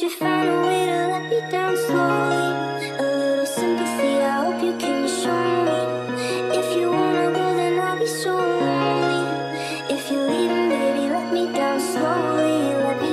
You found a way to let me down slowly. A little sympathy, I hope you can show me. If you wanna go, then I'll be so lonely. If you're leaving, baby, let me down slowly. Let me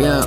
Yeah.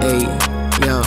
ey. Yeah.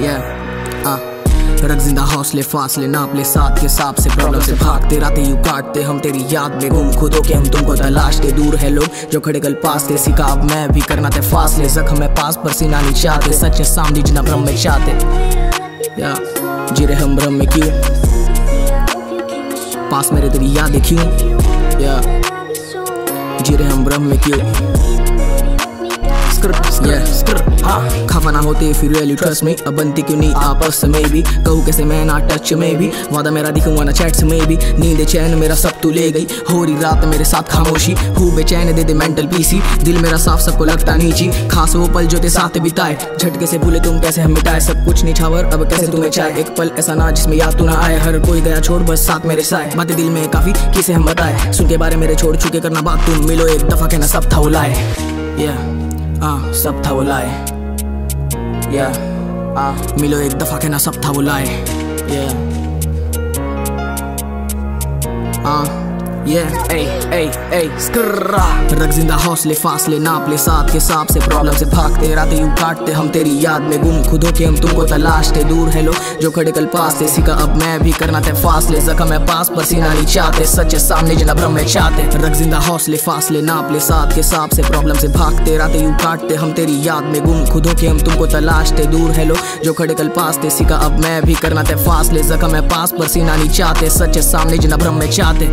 Yeah. रख ज़िंदा हौसले, फासले, नाप ले साथ के साथ से प्रॉब्लम से भागते राते यू काटते, हम तेरी याद में गुम। खुद के हम तुमको तलाशते दूर है लोग जो खड़े कल पास थे। सिखा अब मैं भी करना थे फासले, जख्म है पास पर सीना नहीं चाहते। सच सामने जिना भ्रम में चाहते। जी रहे हम भ्रम में क्यों. पास मेरे तेरी यादें क्यों? या. जी रहे हम भ्रम में क्यों? Yeah, खफा ना होते you really trust me अब बनती क्यों नहीं? आपस में भी कहूँ कैसे मैं ना टच में भी वादा मेरा दिखूँगा ना चैट्स में भी नींद चैन मेरा सब तू ले गई। हो रही रात मेरे साथ खामोशी। हूँ बेचैन दे दे मेंटल पीसी दिल मेरा साफ़ सबको लगता नीची खास वो पल जो ते साथ बिताए। झटके से भूले तुम कैसे हम मिटाए। सब कुछ निछावर अब कैसे तुम्हें चाहे? एक पल ऐसा ना जिसमें याद तू ना आए। हर कोई गया छोड़ बस साथ मेरे साए। बातें दिल में काफ़ी किसे हम बताए। सुन के बारे मेरे छोड़ चुके करना बात। तुम मिलो एक दफ़ा कहना सब था उलाए yeah. आ, सब था वो लाए। या आ, मिलो एक दफ़ा के ना सब था वो लाए। या आ, yeah, रख ज़िंदा हौसले फासले नाप ले साथ के साथ से प्रॉब्लम से भागते रातें यूँ काटते हम तेरी याद में गुम। खुद हो के हम तुमको तलाशते दूर है लोग जो खड़े कल पास थे। सीखा अब मैं भी करना थे फासले जख्म है पास पर सीना नहीं चाहते। सच सामने जना भ्रम में चाहते। रख ज़िंदा हौसले फासले नाप ले साथ के साथ से प्रॉब्लम से भागते रातें यूँ काटते हम तेरी याद में गुम। खुद हो के हम तुमको तलाशते दूर है लोग जो खड़े कल पास थे। सीखा अब मैं भी करना थे फासले जख्म है पास पर सीना नहीं चाहते। सच है सामने जना भ्रम में चाहते।